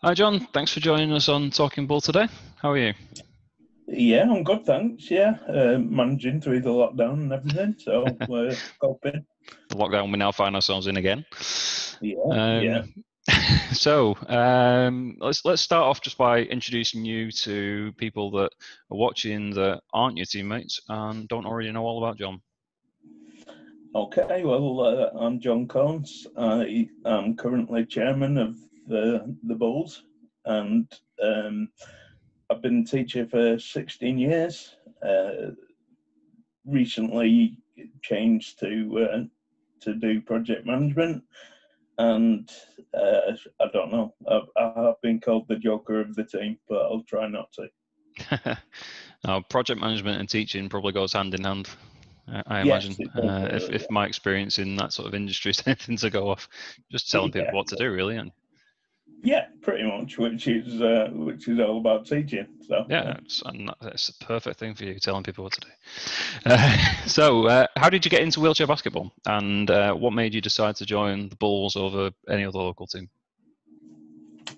Hi, John. Thanks for joining us on Talking Bull today. How are you? Yeah, I'm good, thanks. Yeah, uh, managing through the lockdown and everything, so we're coping. The lockdown we now find ourselves in again. Yeah, Um, yeah. so um, let's let's start off just by introducing you to people that are watching that aren't your teammates and don't already know all about John. Okay, well, uh, I'm John Caunce. I am currently chairman of the the Bulls, and um, I've been a teacher for 16 years. Uh, recently changed to uh, to do project management, and uh, I don't know. I've, I have been called the joker of the team, but I'll try not to. now, project management and teaching probably goes hand in hand. I Yes, imagine does, uh, if, if my experience in that sort of industry is anything to go off, just telling people Yeah. what to do, really. And Yeah, pretty much, which is uh, which is all about teaching. So yeah, it's, and that's a perfect thing for you, telling people what to do. Uh, so, uh, how did you get into wheelchair basketball, and uh, what made you decide to join the Bulls over any other local team?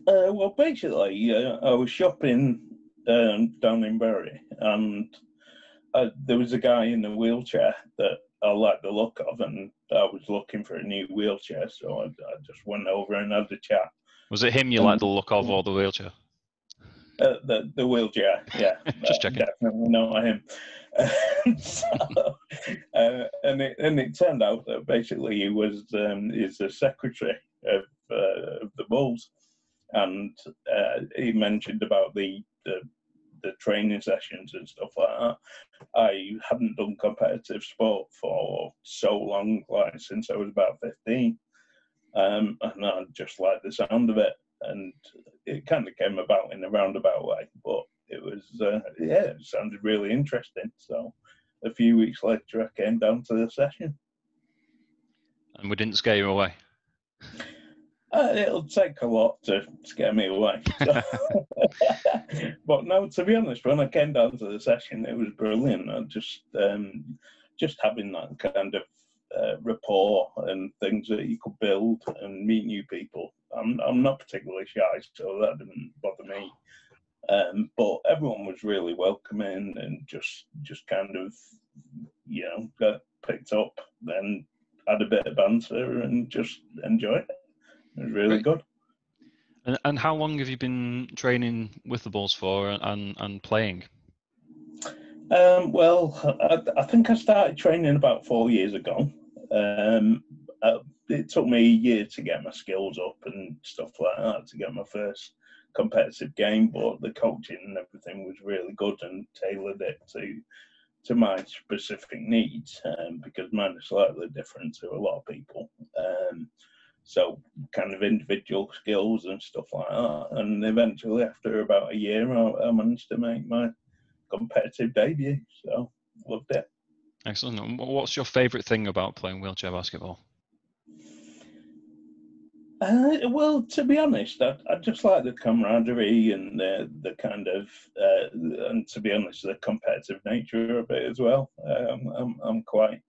Uh, well, basically, uh, I was shopping um, down in Bury, and there was a guy in a wheelchair that I liked the look of, and I was looking for a new wheelchair, so I, I just went over and had a chat. Was it him you Um, liked the look of, or the wheelchair? Uh, the the wheelchair, yeah, Just checking. definitely not him. so, uh, and it and it turned out that basically he was um, he's the secretary of, uh, of the Bulls, and uh, he mentioned about the, the the training sessions and stuff like that. I hadn't done competitive sport for so long, like since I was about fifteen, um, and I just liked the sound of it and it kind of came about in a roundabout way, but it was uh, yeah, it sounded really interesting. So a few weeks later, I came down to the session. And we didn't scare you away. Uh, it'll take a lot to scare me away. So- but no, to be honest, when I came down to the session, it was brilliant. I just um, just having that kind of uh, rapport and things that you could build and meet new people. I'm I'm not particularly shy, so that didn't bother me. Um, but everyone was really welcoming and just just kind of you know got picked up and had a bit of banter and just enjoyed it. It was really Great. good. And, and how long have you been training with the Bulls for and, and playing? Um, well, I, I think I started training about four years ago. Um, uh, it took me a year to get my skills up and stuff like that to get my first competitive game, but the coaching and everything was really good and tailored it to to my specific needs um, because mine is slightly different to a lot of people. Um, so kind of individual skills and stuff like that. And eventually, after about a year, I, I managed to make my competitive debut. So loved it. Excellent. And What's your favourite thing about playing wheelchair basketball? Uh, well, to be honest, I, I just like the camaraderie and the the kind of uh, and to be honest, the competitive nature of it as well. Um, I'm I'm quite.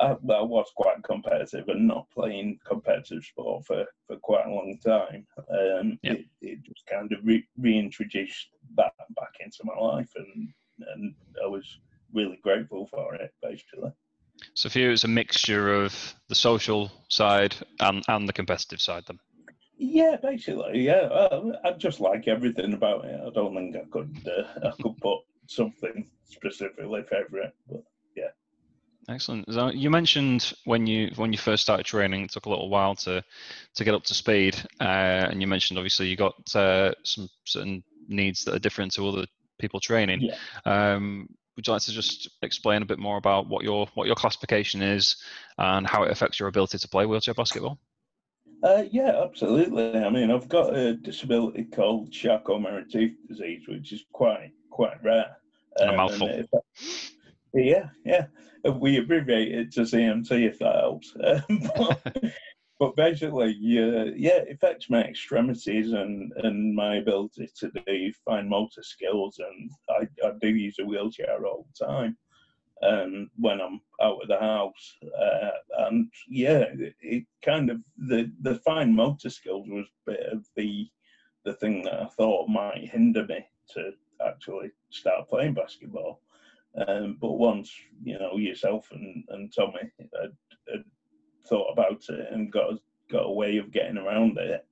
I, I was quite competitive and not playing competitive sport for, for quite a long time. Um, Yeah. it, it just kind of re- reintroduced that back into my life, and and I was really grateful for it, basically. So for you, it's a mixture of the social side and, and the competitive side then? Yeah, basically, yeah. Uh, I just like everything about it. I don't think I could uh, I could put something specifically favourite, but yeah. Excellent. So you mentioned when you when you first started training, it took a little while to to get up to speed, uh, and you mentioned obviously you got uh, some certain needs that are different to other people training. Yeah. Um, would you like to just explain a bit more about what your what your classification is and how it affects your ability to play wheelchair basketball? uh, yeah, absolutely. I mean, I've got a disability called Charcot-Marie-Tooth disease, which is quite quite rare. And a Um, mouthful. yeah, yeah. We abbreviate it to CMT if that helps. Um, but, but basically, yeah, yeah, it affects my extremities and, and my ability to do fine motor skills. And I, I do use a wheelchair all the time um, when I'm out of the house. Uh, and yeah, it, kind of, the, the fine motor skills was a bit of the the thing that I thought might hinder me to actually start playing basketball. Um, but once you know yourself and, and Tommy had, had thought about it and got got a way of getting around it,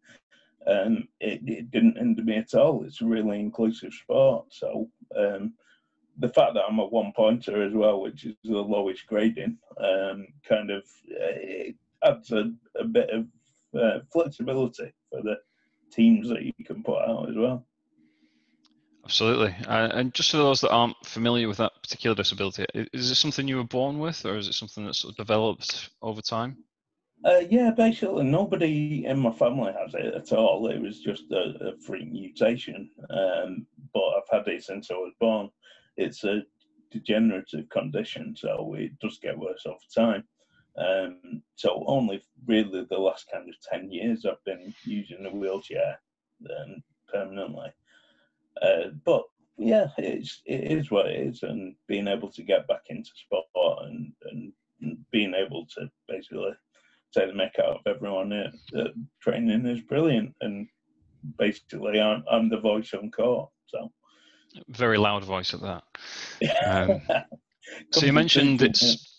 um, it, it didn't hinder me at all. It's a really inclusive sport. So um, the fact that I'm a one pointer as well, which is the lowest grading, um, kind of adds a, a, bit of uh, flexibility for the teams that you can put out as well. Absolutely. Uh, and just for those that aren't familiar with that particular disability, is it something you were born with, or is it something that's sort of developed over time? Uh, yeah, basically nobody in my family has it at all. It was just a, a mutation, um, but I've had it since I was born. It's a degenerative condition, so it does get worse over time. Um, so only really the last kind of ten years I've been using a wheelchair um, permanently. Uh, but yeah, it's it is what it is, and being able to get back into sport and and being able to basically take the mick out of everyone at, at training is brilliant. And basically, I'm, I'm the voice on court. So very loud voice at that. Um, so you mentioned it's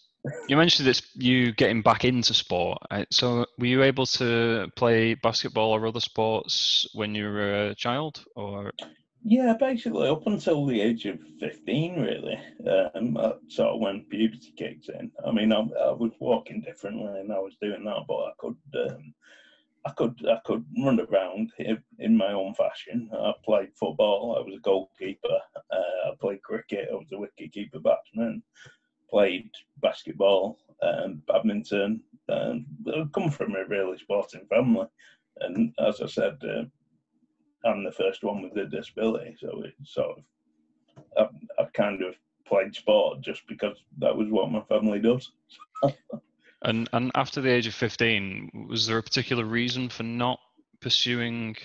you mentioned it's you getting back into sport. Uh, so were you able to play basketball or other sports when you were a child, or? Yeah, basically up until the age of 15, really. Um, sort of when puberty kicked in. I mean, I, I, was walking differently and I was doing that, but I could, um, I could, I could run around in, in, my own fashion. I played football. I was a goalkeeper. Uh, I played cricket. I was a wicket keeper batsman. Played basketball, badminton. Um, I come from a really sporting family, and as I said, uh, I'm the first one with a disability, so it sort of I've, I've kind of played sport just because that was what my family does. and and after the age of 15, was there a particular reason for not pursuing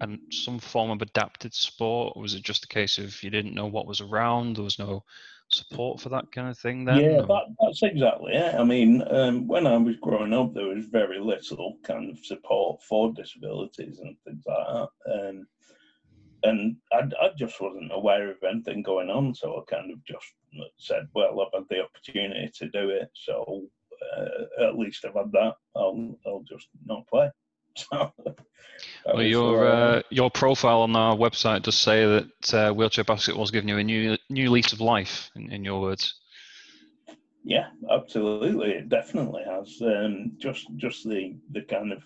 and some form of adapted sport? Or was it just a case of you didn't know what was around? There was no support for that kind of thing then? Yeah, that, that's exactly it. I mean, um, when I was growing up, there was very little kind of support for disabilities and things like that. Um, and I, I just wasn't aware of anything going on, so I kind of just said, well, I've had the opportunity to do it, so uh, at least I've had that. I'll, I'll just not play. So well, your uh, uh, your profile on our website does say that uh, wheelchair basketball has given you a new new lease of life. In, in your words. Yeah, absolutely, it definitely has. Um, just just the the kind of,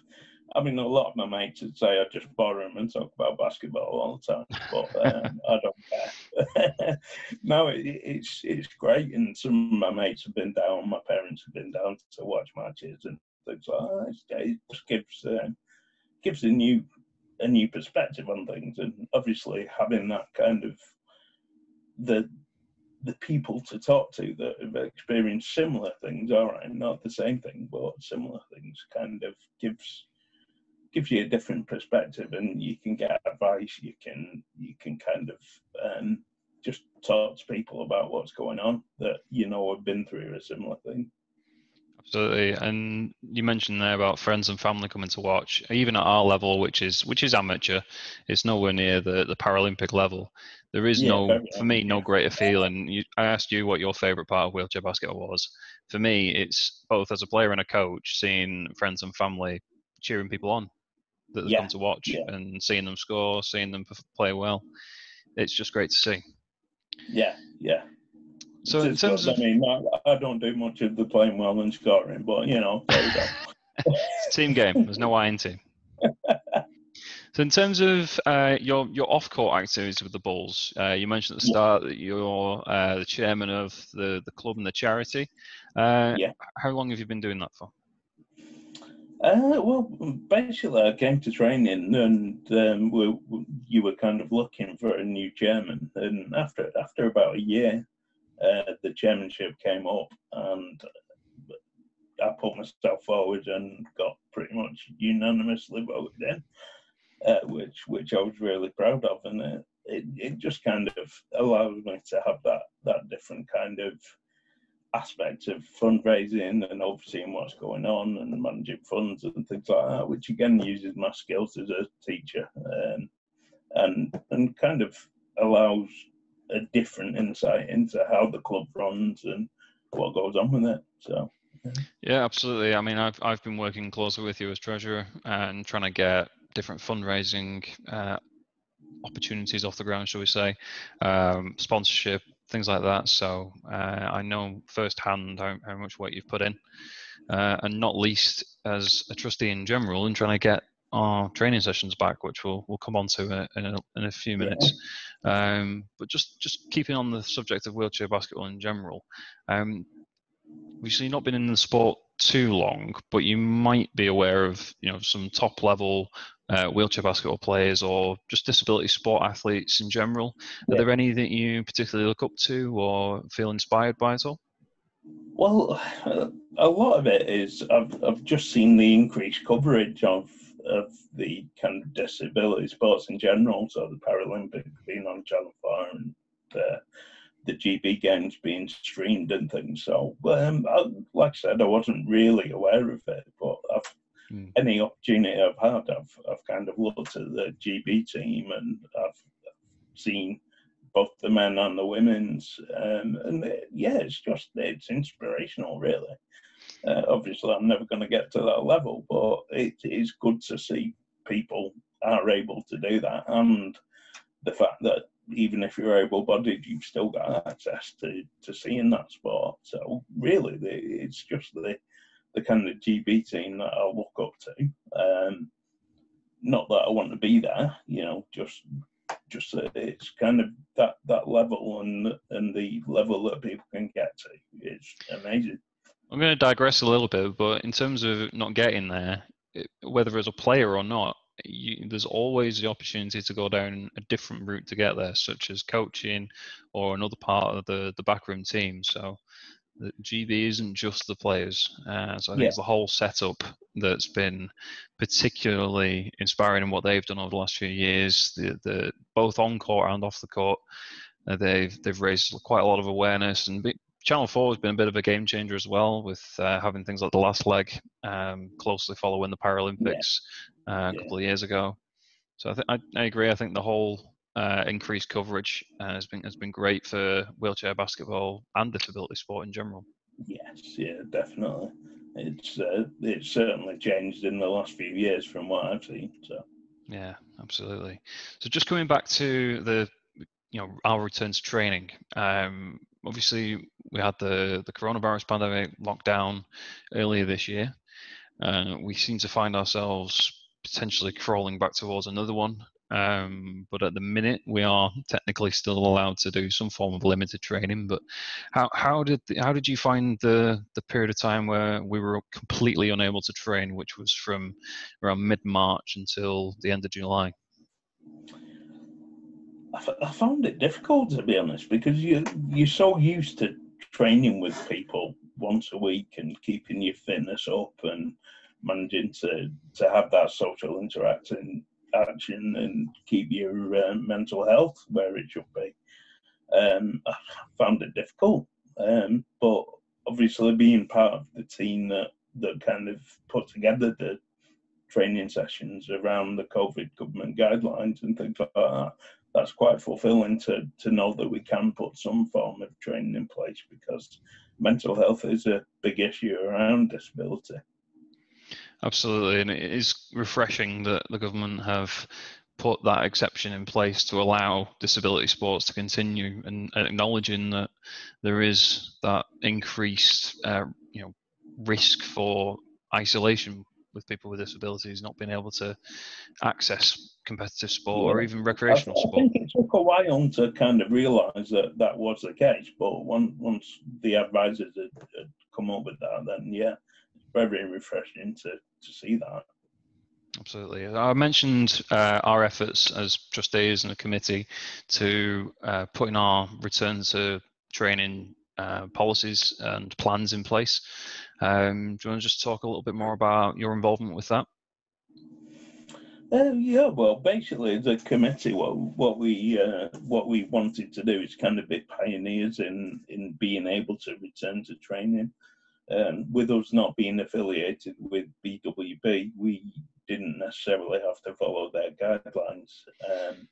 I mean, a lot of my mates would say I just borrow them and talk about basketball all the time, but um, I don't care. no, it, it's it's great, and some of my mates have been down. My parents have been down to watch matches and things like that. It just gives um, gives a new a new perspective on things, and obviously having that kind of the the people to talk to that have experienced similar things, all right, not the same thing, but similar things, kind of gives gives you a different perspective, and you can get advice. You can you can kind of um, just talk to people about what's going on that you know have been through a similar thing. Absolutely, and you mentioned there about friends and family coming to watch. Even at our level, which is which is amateur, it's nowhere near the the Paralympic level. There is yeah, no, for me, no greater feeling. You, I asked you what your favourite part of wheelchair basketball was. For me, it's both as a player and a coach, seeing friends and family cheering people on that yeah. come to watch yeah. and seeing them score, seeing them play well. It's just great to see. Yeah, yeah. So in terms of, I mean, I, I, don't do much of the playing well and scoring, but you know, there you go. it's a team game. There's no I in team. So in terms of uh, your your off court activities with the Bulls, uh, you mentioned at the start that you're uh, the chairman of the, the club and the charity. Uh, yeah. How long have you been doing that for? Uh, well, basically, I came to training, and um, we, we, you were kind of looking for a new chairman. And after after about a year, uh, the chairmanship came up, and I put myself forward and got pretty much unanimously voted in, uh, which which I was really proud of, and it, it, it just kind of allowed me to have that that different kind of aspects of fundraising and overseeing what's going on and managing funds and things like that, which again uses my skills as a teacher um, and and kind of allows a different insight into how the club runs and what goes on with it. So. Yeah, absolutely. I mean, I've I've been working closely with you as treasurer and trying to get different fundraising uh, opportunities off the ground, shall we say, um, sponsorship, things like that. So uh, I know firsthand how, how much work you've put in, uh, and not least as a trustee in general, in trying to get our training sessions back, which we'll we'll come on to in a, in a few minutes. Yeah. Um, but just just keeping on the subject of wheelchair basketball in general, um, obviously not been in the sport too long, but you might be aware of you know some top level uh, wheelchair basketball players or just disability sport athletes in general. Are there any that you particularly look up to or feel inspired by at all? Well, a lot of it is I've I've just seen the increased coverage of of the kind of disability sports in general. So the Paralympics being on Channel Four and uh, the GB games being streamed and things. So, um, I, like I said, I wasn't really aware of it, but I've, mm. any opportunity I've had, I've, I've kind of looked at the GB team and I've seen both the men and the women's, um, and it, yeah, it's just it's inspirational, really. Uh, obviously, I'm never going to get to that level, but it is good to see people are able to do that, and the fact that even if you're able-bodied, you've still got access to to seeing that sport. So really, it's just the the kind of GB team that I look up to. Um, not that I want to be there, you know, just just that it's kind of that that level and and the level that people can get to is amazing. I'm going to digress a little bit, but in terms of not getting there, whether as a player or not, you, there's always the opportunity to go down a different route to get there, such as coaching or another part of the the backroom team. So the GB isn't just the players. Uh, so I think yeah. it's the whole setup that's been particularly inspiring in what they've done over the last few years. The the both on court and off the court, uh, they've they've raised quite a lot of awareness and. Be, Channel 4 has been a bit of a game changer as well, with uh, having things like the last leg um, closely following the Paralympics uh, a couple of years ago. So I, th- I, I agree. I think the whole uh, increased coverage uh, has been has been great for wheelchair basketball and disability sport in general. Yes, yeah, definitely. It's uh, it's certainly changed in the last few years from what I've seen. So yeah, absolutely. So just coming back to the you know our return to training. Um, obviously, we had the the coronavirus pandemic lockdown earlier this year. Uh, we seem to find ourselves potentially crawling back towards another one. Um, but at the minute, we are technically still allowed to do some form of limited training. But how how did the, how did you find the the period of time where we were completely unable to train, which was from around mid March until the end of July? I found it difficult to be honest because you you're so used to training with people once a week and keeping your fitness up and managing to to have that social interaction action and keep your uh, mental health where it should be. Um, I found it difficult, um, but obviously being part of the team that that kind of put together the training sessions around the COVID government guidelines and things like that, that's quite fulfilling to to know that we can put some form of training in place because mental health is a big issue around disability. Absolutely, and it is refreshing that the government have put that exception in place to allow disability sports to continue, and acknowledging that there is that increased, uh, you know, risk for isolation with people with disabilities not being able to access competitive sport yeah. or even recreational I, sport. I think it took a while to kind of realise that that was the case, but once once the advisors had, had come up with that, then yeah, it's very refreshing to, to see that. Absolutely. I mentioned uh, our efforts as trustees and a committee to uh, putting our return to training uh, policies and plans in place. Um, do you want to just talk a little bit more about your involvement with that? Uh, yeah, well, basically, the committee, what what we uh, what we wanted to do is kind of be pioneers in in being able to return to training. Um, with us not being affiliated with BWB, we didn't necessarily have to follow their guidelines, um,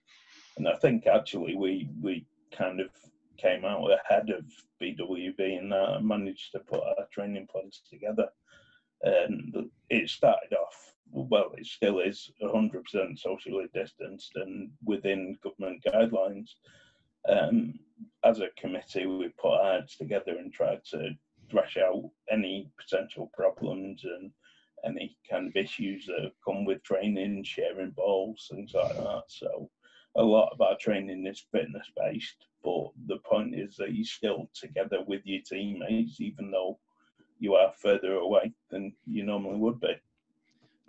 and I think actually we we kind of came out ahead of BWB and that managed to put our training plans together. And it started off well, it still is 100% socially distanced and within government guidelines. Um, as a committee, we put our heads together and tried to thrash out any potential problems and any kind of issues that come with training, sharing balls, things like that. So, a lot of our training is fitness based, but the point is that you're still together with your teammates, even though you are further away than you normally would be.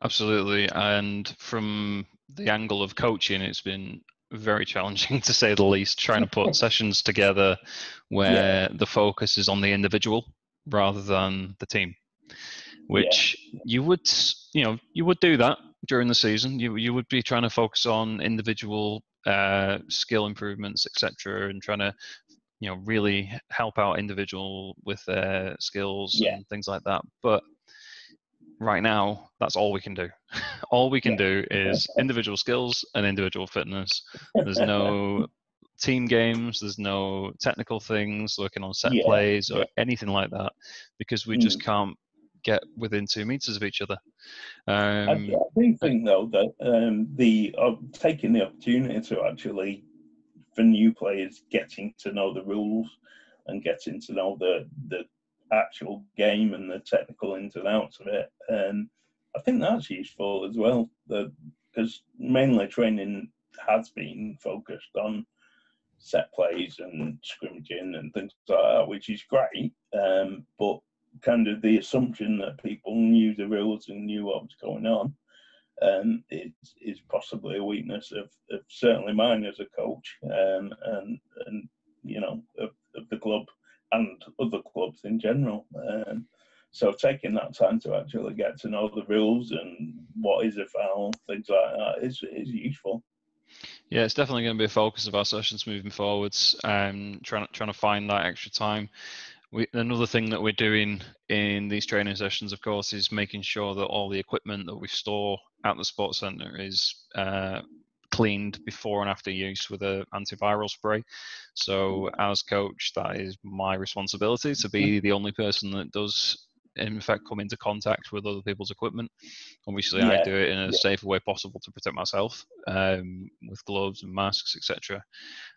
Absolutely. And from the angle of coaching, it's been very challenging to say the least, trying to put sessions together where yeah. the focus is on the individual rather than the team. Which yeah. you would, you know, you would do that during the season. You you would be trying to focus on individual uh, skill improvements, etc., and trying to, you know, really help out individual with their skills yeah. and things like that. But right now, that's all we can do. all we can yeah. do is individual skills and individual fitness. There's no team games, there's no technical things, working on set yeah. plays or anything like that, because we mm. just can't get within two meters of each other. Um, I, I do think though that um, the uh, taking the opportunity to actually for new players getting to know the rules and getting to know the the actual game and the technical ins and outs of it. And I think that's useful as well, because mainly training has been focused on set plays and scrimmaging and things like that, which is great. Um, but kind of the assumption that people knew the rules and knew what was going on um, is, is possibly a weakness of, of certainly mine as a coach um, and and you know of, of the club and other clubs in general. Um, so taking that time to actually get to know the rules and what is a foul, things like that, is is useful. Yeah, it's definitely going to be a focus of our sessions moving forwards. Um, trying trying to find that extra time. We, another thing that we're doing in these training sessions, of course, is making sure that all the equipment that we store at the sports centre is uh, cleaned before and after use with an antiviral spray. So, as coach, that is my responsibility to be the only person that does, in fact, come into contact with other people's equipment. Obviously, yeah. I do it in a yeah. safer way possible to protect myself um, with gloves and masks, etc.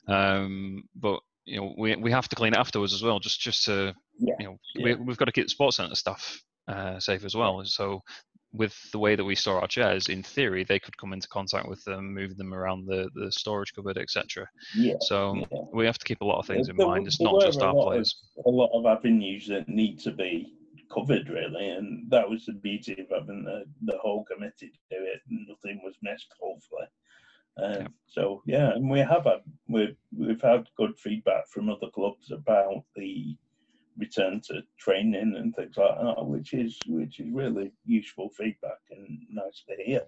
Um, but you know, we we have to clean it afterwards as well, just just to yeah. you know, we, we've got to keep the sports centre stuff uh, safe as well. So with the way that we store our chairs, in theory, they could come into contact with them, move them around the, the storage cupboard, etc. Yeah, so yeah. we have to keep a lot of things in mind. It's not just our players. Of, a lot of avenues that need to be covered, really, and that was the beauty of having the, the whole committee do it. Nothing was missed, hopefully. Um, yeah. So yeah, and we have had we've we've had good feedback from other clubs about the return to training and things like that, which is which is really useful feedback and nice to hear.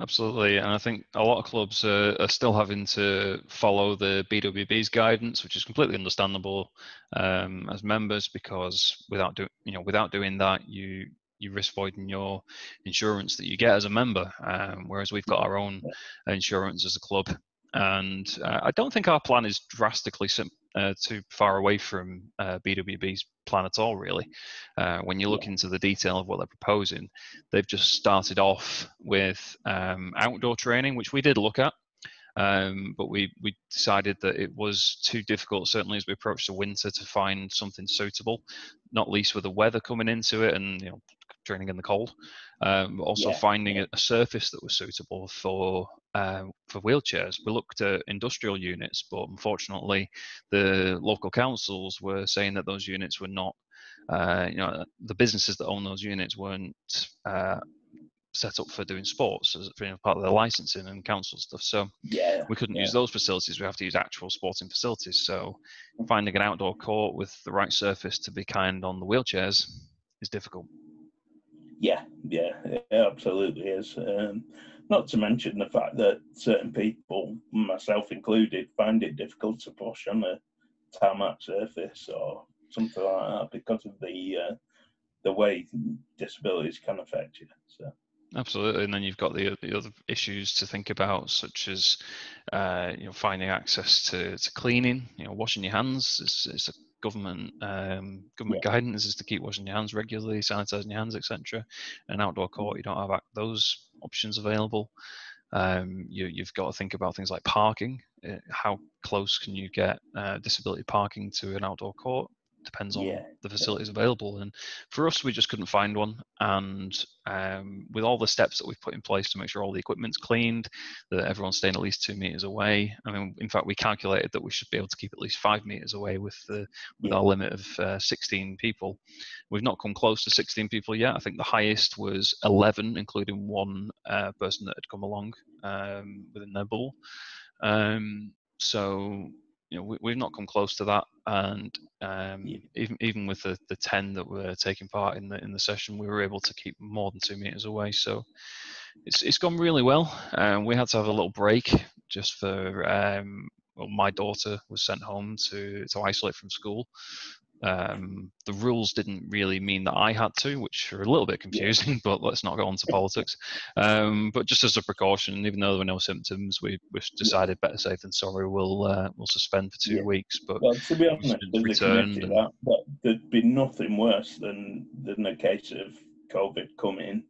Absolutely, and I think a lot of clubs are, are still having to follow the BWB's guidance, which is completely understandable um, as members because without do, you know without doing that, you you risk voiding your insurance that you get as a member. Um, whereas we've got our own insurance as a club, and uh, I don't think our plan is drastically sim- uh, too far away from uh, BWB's plan at all, really. Uh, when you look into the detail of what they're proposing, they've just started off with um, outdoor training, which we did look at. Um, but we, we decided that it was too difficult, certainly as we approached the winter, to find something suitable, not least with the weather coming into it and you know training in the cold. Um, also yeah. finding a, a, surface that was suitable for uh, for wheelchairs. We looked at industrial units, but unfortunately, the local councils were saying that those units were not. Uh, you know, the businesses that own those units weren't uh, set up for doing sports as you know, part of their licensing and council stuff. So yeah, we couldn't yeah. use those facilities. We have to use actual sporting facilities. So finding an outdoor court with the right surface to be kind on the wheelchairs is difficult. Yeah, yeah, it absolutely is. Um, not to mention the fact that certain people, myself included, find it difficult to push on a tarmac surface or something like that because of the uh, the way disabilities can affect you. So. Absolutely, and then you've got the, the other issues to think about, such as uh, you know finding access to, to cleaning. You know, washing your hands is, is a government um, government yeah. guidance is to keep washing your hands regularly, sanitizing your hands, etc. An outdoor court, you don't have those options available. Um, you, have got to think about things like parking. Uh, how close can you get uh, disability parking to an outdoor court? Depends on yeah. the facilities available. And for us, we just couldn't find one. And um, with all the steps that we've put in place to make sure all the equipment's cleaned, that everyone's staying at least two meters away. I mean, in fact, we calculated that we should be able to keep at least five meters away with the with yeah. our limit of uh, 16 people. We've not come close to 16 people yet. I think the highest was 11, including one uh, person that had come along um, within their bubble. Um, so you know, we, have not come close to that. And um, yeah. even even with the, the ten that were taking part in the in the session, we were able to keep more than two meters away. So it's it's gone really well. Um, we had to have a little break just for um, well, my daughter was sent home to to isolate from school. Um, the rules didn't really mean that I had to, which are a little bit confusing, but let's not go on to politics. Um, but just as a precaution, even though there were no symptoms, we, we decided better safe than sorry. We'll uh, we'll suspend for two yeah. weeks. But well, to be honest, returned and, that, that, there'd be nothing worse than than a case of COVID coming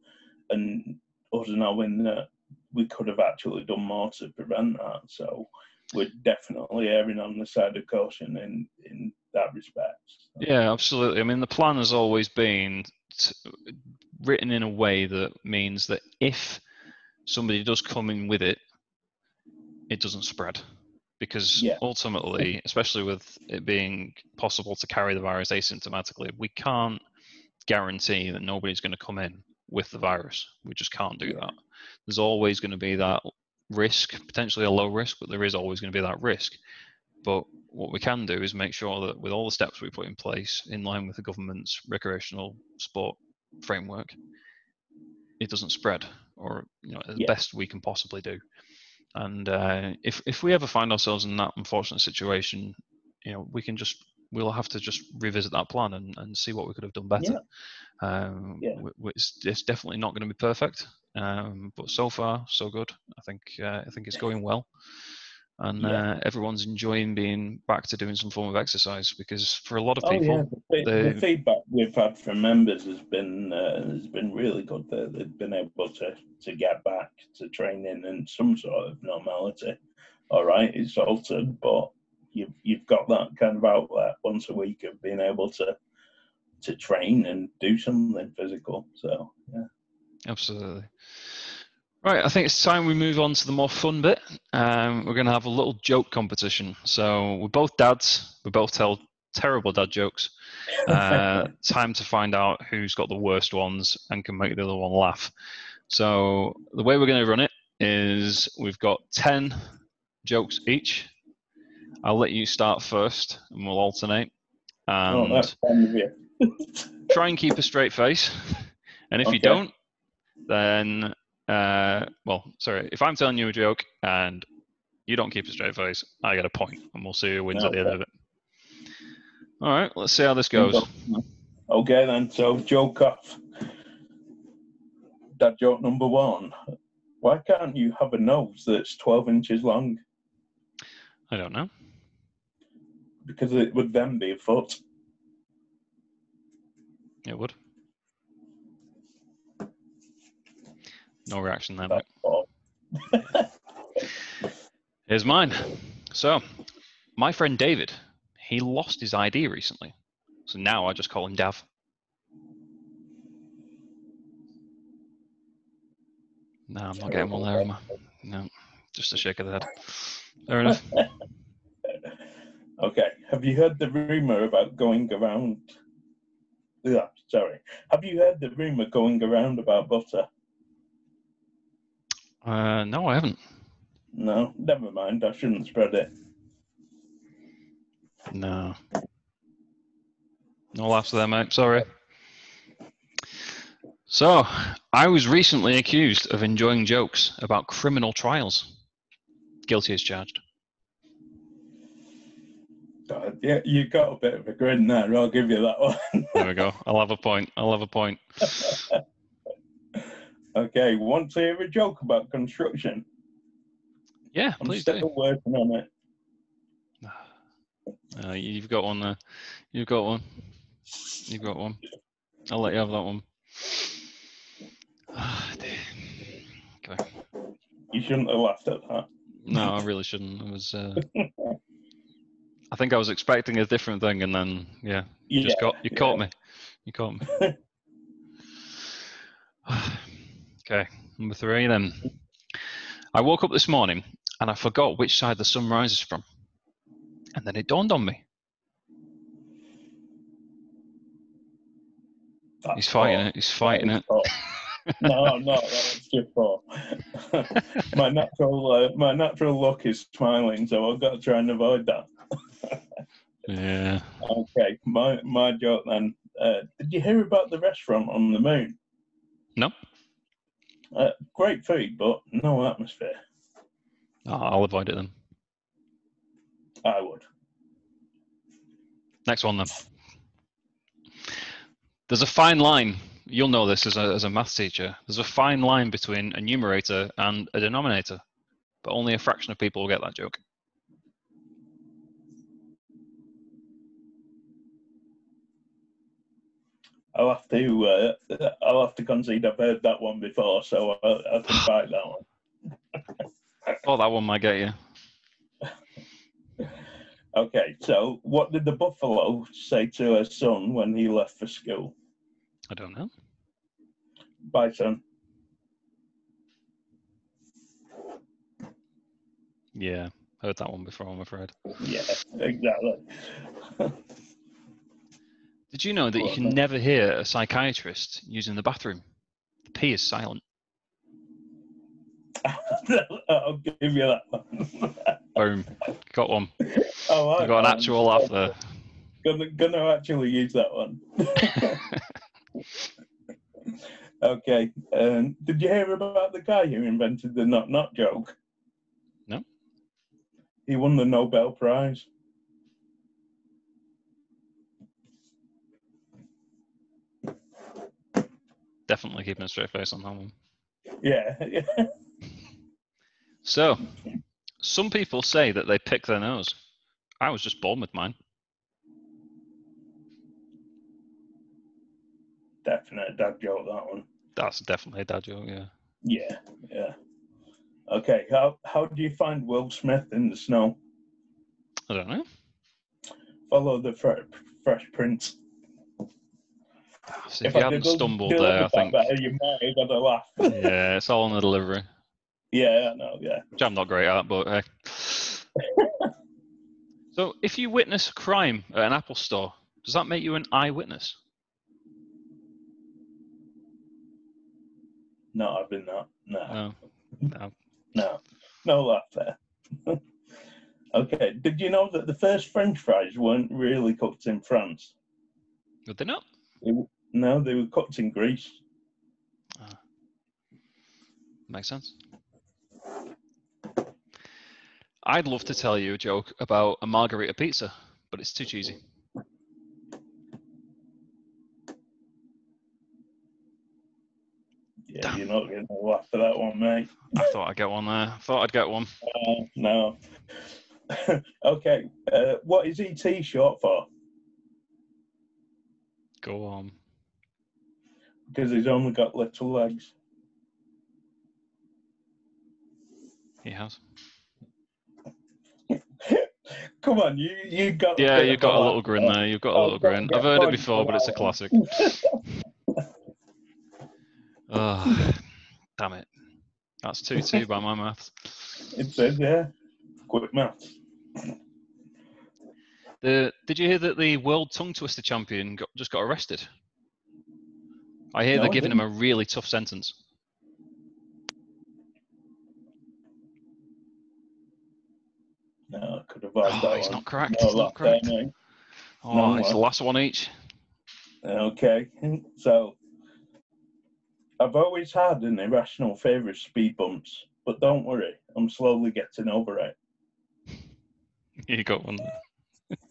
and us knowing that we could have actually done more to prevent that. So we're definitely erring on the side of caution in in that respect. Yeah, absolutely. I mean, the plan has always been to, written in a way that means that if somebody does come in with it, it doesn't spread. Because yeah. ultimately, especially with it being possible to carry the virus asymptomatically, we can't guarantee that nobody's going to come in with the virus. We just can't do that. There's always going to be that risk, potentially a low risk, but there is always going to be that risk. But what we can do is make sure that with all the steps we put in place in line with the government's recreational sport framework, it doesn't spread or you know, the yeah. best we can possibly do. And uh, if if we ever find ourselves in that unfortunate situation, you know, we can just we'll have to just revisit that plan and, and see what we could have done better. Yeah. Um, yeah. It's, it's, definitely not going to be perfect, um, but so far so good. I think uh, I think it's going well and yeah. uh, everyone's enjoying being back to doing some form of exercise because for a lot of people, oh, yeah. the, the, feedback we've had from members has been uh, has been really good. That they've been able to to get back to training and some sort of normality. All right, it's altered, but you've you've got that kind of outlet once a week of being able to to train and do something physical. So yeah, absolutely. Right, I think it's time we move on to the more fun bit. Um, we're going to have a little joke competition. So we're both dads. We both tell terrible dad jokes. Uh, time to find out who's got the worst ones and can make the other one laugh. So the way we're going to run it is we've got 10 jokes each. I'll let you start first and we'll alternate. Oh, and oh, try and keep a straight face. And if okay. you don't, then uh, well, sorry, if I'm telling you a joke and you don't keep a straight face, I get a point, and we'll see who wins okay. at the end of it. All right, let's see how this goes. Okay, then. So, joke off. That joke number one. Why can't you have a nose that's 12 inches long? I don't know. Because it would then be a foot. It would. No reaction there, mate. Here's mine. So, my friend David, he lost his ID recently. So now I just call him Dav. No, I'm not getting one there, am I? No, just a shake of the head. Fair enough. okay. Have you heard the rumor about going around? Yeah, sorry. Have you heard the rumor going around about butter? Uh, no, I haven't. No, never mind. I shouldn't spread it. No. No laughs there, mate. Sorry. So, I was recently accused of enjoying jokes about criminal trials. Guilty as charged. God, yeah, you got a bit of a grin there. I'll give you that one. There we go. I'll have a point. I'll have a point. okay, want to hear a joke about construction? Yeah, I'm please still do. working on it. Uh, you've got one there. You've got one. You've got one. I'll let you have that one. Ah, dear. Okay. You shouldn't have laughed at that. No, I really shouldn't. I was. Uh, I think I was expecting a different thing, and then yeah, you Yeah, just got you yeah. caught me. You caught me. okay, number three then. I woke up this morning and I forgot which side the sun rises from, and then it dawned on me. That's He's fighting poor. it. He's fighting it. That is poor. no, no, that was just poor. my natural, uh, my natural look is smiling, so I've got to try and avoid that. Yeah. Okay, my my joke then. Uh, did you hear about the restaurant on the moon? No. Uh, great food, but no atmosphere. Oh, I'll avoid it then. I would. Next one then. There's a fine line. You'll know this as a, as a maths teacher. There's a fine line between a numerator and a denominator, but only a fraction of people will get that joke. I'll have to. Uh, I'll have to concede I've heard that one before, so I'll, I can fight that one. Oh, that one might get you. Okay, so what did the buffalo say to her son when he left for school? I don't know. Bye, son. Yeah, heard that one before, I'm afraid. Yeah, exactly. Did you know that you can never hear a psychiatrist using the bathroom? The P is silent. I'll give you that one. Boom. Got one. oh, I got an actual laugh there. Gonna, gonna actually use that one. okay. Um, did you hear about the guy who invented the not not joke? No. He won the Nobel Prize. Definitely keeping a straight face on that one. Yeah. yeah. So, some people say that they pick their nose. I was just born with mine. Definite dad joke, that one. That's definitely a dad joke, yeah. Yeah, yeah. Okay, how how do you find Will Smith in the snow? I don't know. Follow the Fre- Fresh Prince. So if, you hadn't did stumbled there, I think. better, you might have got a laugh. Yeah, it's all on the delivery, yeah, I know. Yeah. which I'm not great at, but hey. Eh. so, if you witness a crime at an Apple store, does that make you an eyewitness? No, I've been that. No, No. No. no, no laugh there. okay, did you know that the first French fries weren't really cooked in France? Would they not? W- no, they were cooked in Greece. Makes sense. I'd love to tell you a joke about a margarita pizza, but it's too cheesy. Yeah, Damn. you're not getting a laugh for that one, mate. I thought I'd get one there. I thought I'd get one. Uh, no. okay, uh, what is ET short for? Go on. Because he's only got little legs. He has. Come on, you you got. Yeah, you've got a little grin there. You've got a little grin. I've heard it before, but it's a classic. Oh, damn it. That's 2 2 by my maths. It says, yeah. Quick maths. The, did you hear that the world tongue twister champion got, just got arrested? I hear No, they're I giving him a really tough sentence. No, I could have avoided Oh, that he's one. not correct. No He's not laugh there, correct. mate. Oh, No, it's the last one each. Okay, so I've always had an irrational fear of speed bumps, but don't worry, I'm slowly getting over it. You got one.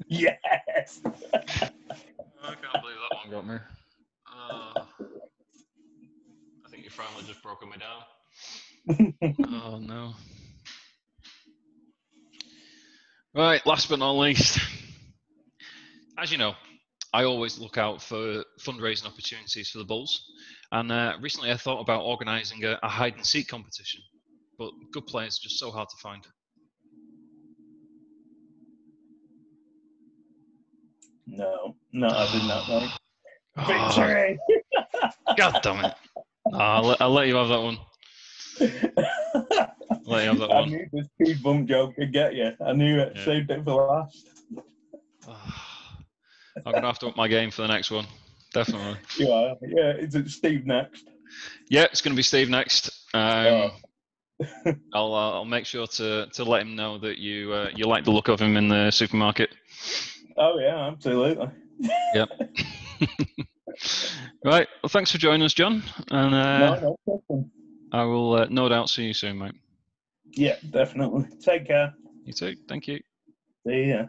Yes. I can't believe that one got me. Uh, I think you finally just broken me down. oh no. Right, last but not least, as you know, I always look out for fundraising opportunities for the Bulls. And uh, recently I thought about organising a, a hide and seek competition, but good players are just so hard to find. No, no, I did not. Oh, Victory! God damn it. I'll, let, I'll let you have that one. I'll let you have that I one. knew the speed bump joke could get you. I knew it. Yeah. Saved it for last. I'm going to have to up my game for the next one. Definitely. You are. Yeah, is it Steve next? Yeah, it's going to be Steve next. Um, Oh. I'll uh, I'll make sure to, to let him know that you uh, you like the look of him in the supermarket. Oh yeah, absolutely. Right. Well, thanks for joining us, John, and uh, no, no. I will uh, no doubt see you soon, mate. Yeah, definitely. Take care. You too. Thank you. See ya.